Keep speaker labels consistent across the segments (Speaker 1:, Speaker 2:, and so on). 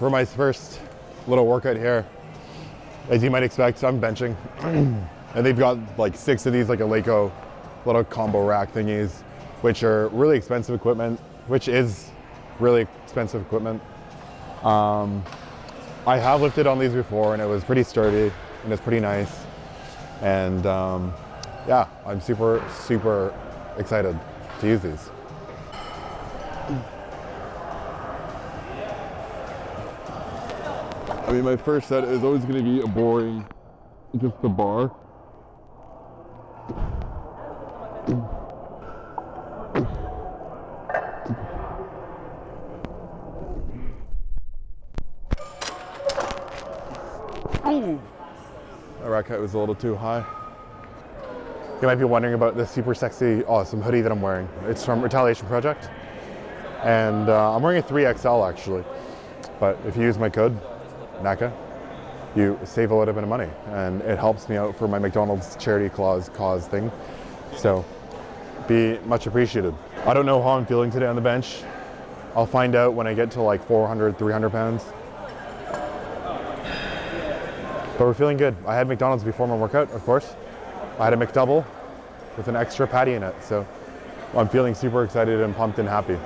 Speaker 1: for my first little workout here, as you might expect, I'm benching. and they've got like six of these, like a Eleiko little combo rack thingies, which are really expensive equipment, which is really expensive equipment. Um, I have lifted on these before and it was pretty sturdy and it's pretty nice. And um, yeah, I'm super, super excited to use these. I mean, my first set is always going to be a boring, just the bar. Ooh. My racket was a little too high. You might be wondering about this super sexy, awesome hoodie that I'm wearing. It's from Retaliation Project. And uh, I'm wearing a 3XL actually. But if you use my code, NAKA, you save a little bit of money. And it helps me out for my McDonald's charity clause cause thing. So be much appreciated. I don't know how I'm feeling today on the bench. I'll find out when I get to like 400, 300 pounds. But we're feeling good. I had McDonald's before my workout, of course. I had a McDouble with an extra patty in it. So I'm feeling super excited and pumped and happy.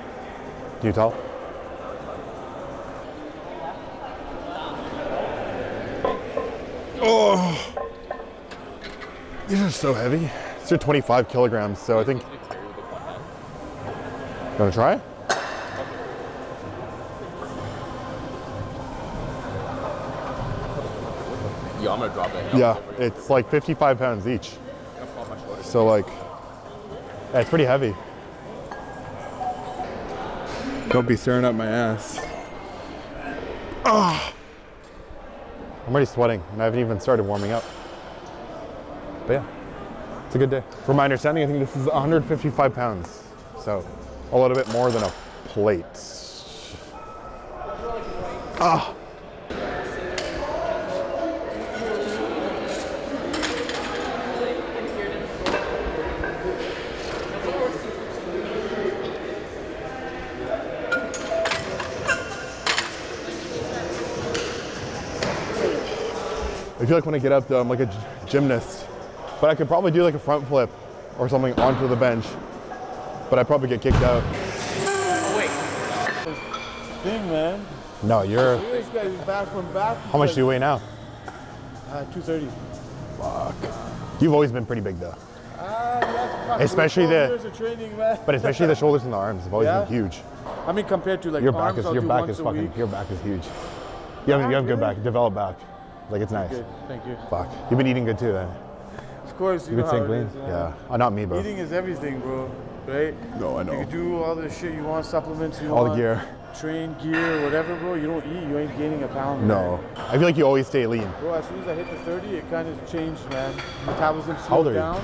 Speaker 1: Can you tell? Oh, these are so heavy. These are 25 kilograms, so I think. You wanna try?
Speaker 2: Yeah, I'm gonna drop it.
Speaker 1: Yeah, it's like 55 pounds each. So like, yeah, it's pretty heavy. Don't be staring at my ass. Oh. I'm already sweating and I haven't even started warming up. But yeah, it's a good day. From my understanding, I think this is 155 pounds. So a little bit more than a plate. Ah. I feel like when I get up though, I'm like a gymnast. But I could probably do like a front flip or something onto the bench. But I'd probably get kicked out.
Speaker 3: Thing, man.
Speaker 1: No, you're.
Speaker 3: This guy is back from back.
Speaker 1: How much do you weigh now?
Speaker 3: Uh, 230.
Speaker 1: You've always been pretty big though.
Speaker 3: Yeah,
Speaker 1: Especially the-
Speaker 3: 12 years of training, man.
Speaker 1: But especially the shoulders and the arms have always
Speaker 3: Yeah?
Speaker 1: been huge.
Speaker 3: I mean, compared to like
Speaker 1: Your back
Speaker 3: arms,
Speaker 1: is your back is fucking
Speaker 3: week.
Speaker 1: your back is huge. You have you have good back, developed back. Like it's nice.
Speaker 3: Good, thank you.
Speaker 1: Fuck. You've been eating good too then.
Speaker 3: Of course, you
Speaker 1: You've
Speaker 3: know
Speaker 1: been
Speaker 3: how
Speaker 1: staying
Speaker 3: it
Speaker 1: clean?
Speaker 3: is,
Speaker 1: Yeah. Oh, not me, bro.
Speaker 3: Eating is everything, bro. Right?
Speaker 1: No, I
Speaker 3: You
Speaker 1: know.
Speaker 3: can do all the shit you want, supplements you
Speaker 1: All
Speaker 3: want.
Speaker 1: the gear.
Speaker 3: Train gear, whatever, bro. You don't eat, you ain't gaining a pound.
Speaker 1: No.
Speaker 3: man.
Speaker 1: I feel like you always stay lean.
Speaker 3: Bro, as soon as I hit the 30, it kind of changed, man. Metabolism slowed
Speaker 1: are you?
Speaker 3: down.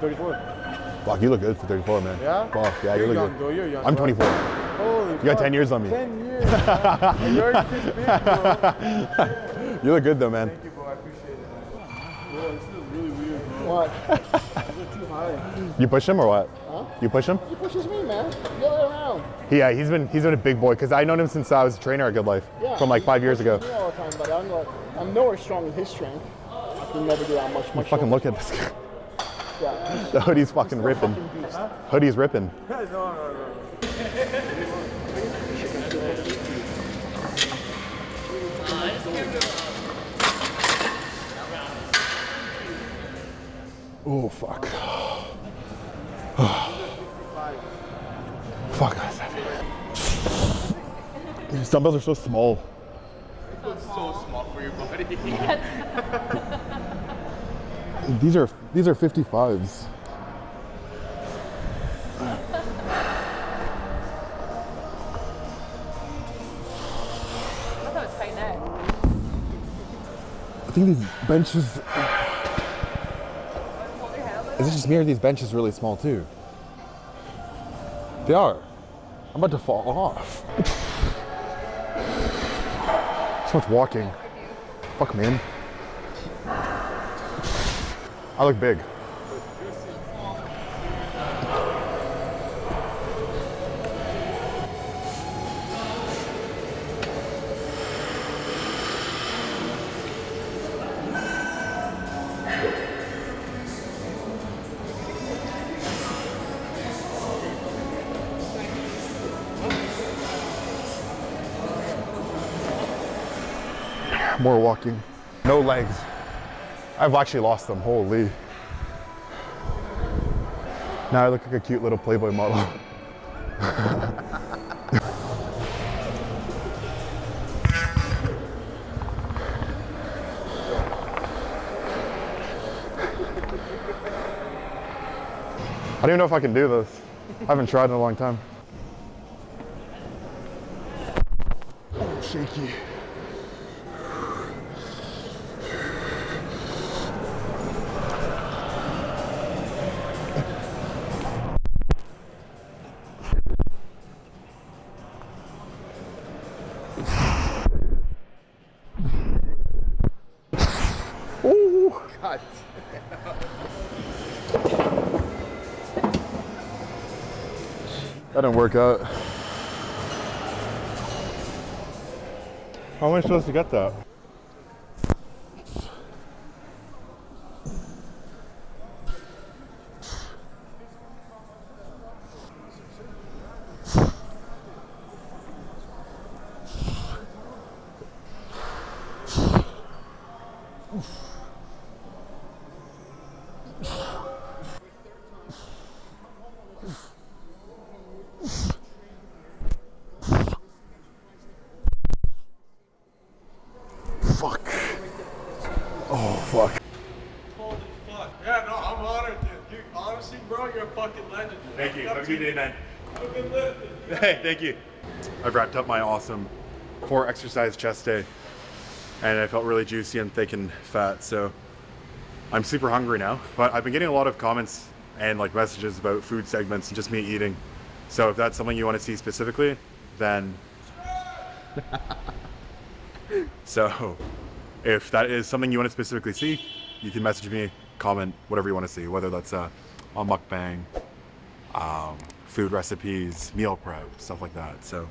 Speaker 3: 34.
Speaker 1: Fuck, you look good for 34, man.
Speaker 3: Yeah?
Speaker 1: Fuck, yeah,
Speaker 3: You're
Speaker 1: you look
Speaker 3: young,
Speaker 1: good.
Speaker 3: though. You're young.
Speaker 1: I'm 24.
Speaker 3: Holy
Speaker 1: You got 10 years on me.
Speaker 3: 10 years, man. You're already this big, bro.
Speaker 1: You look good though, man.
Speaker 3: Thank you, bro. I appreciate it. Bro, this is really weird, bro. What? These are too high.
Speaker 1: You push him or what? You push him?
Speaker 4: He pushes me, man. The other way around.
Speaker 1: Yeah, he's been he's been a big boy because I known him since I was a trainer at Good Life
Speaker 4: Yeah.
Speaker 1: from like five years ago.
Speaker 4: me all the time, but I'm, like, I'm nowhere strong in his strength. I can never do that much. much
Speaker 1: Fucking look at this guy.
Speaker 4: Yeah.
Speaker 1: The hoodie's fucking ripping.
Speaker 4: Fucking beast.
Speaker 1: Hoodie's ripping.
Speaker 3: no, no, no.
Speaker 1: Oh fuck. fuck, that's heavy. These dumbbells are so small.
Speaker 2: so small for your body.
Speaker 1: These are these are 55s. Think these benches. Is it just me or these benches really small too? They are. I'm about to fall off. so much walking. Fuck man. I look big. More walking. No legs. I've actually lost them. Holy. Now I look like a cute little Playboy model. I don't even know if I can do this. I haven't tried in a long time. Oh, shaky. That didn't work out. How am I supposed to get that? Oh, fuck.
Speaker 3: Holy fuck. Yeah, no, I'm honored, dude. You, honestly, bro, you're a fucking legend. dude.
Speaker 1: Thank you. Have a good day, man.
Speaker 3: Have a good lift.
Speaker 1: Hey, thank you. I've wrapped up my awesome four exercise chest day and I felt really juicy and thick and fat. So I'm super hungry now, but I've been getting a lot of comments and like messages about food segments and just me eating. So if that's something you want to see specifically, then so if that is something you want to specifically see, you can message me, comment, whatever you want to see, whether that's uh, on mukbang, um, food recipes, meal prep, stuff like that. So,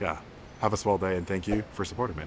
Speaker 1: yeah, have a swell day and thank you for supporting me.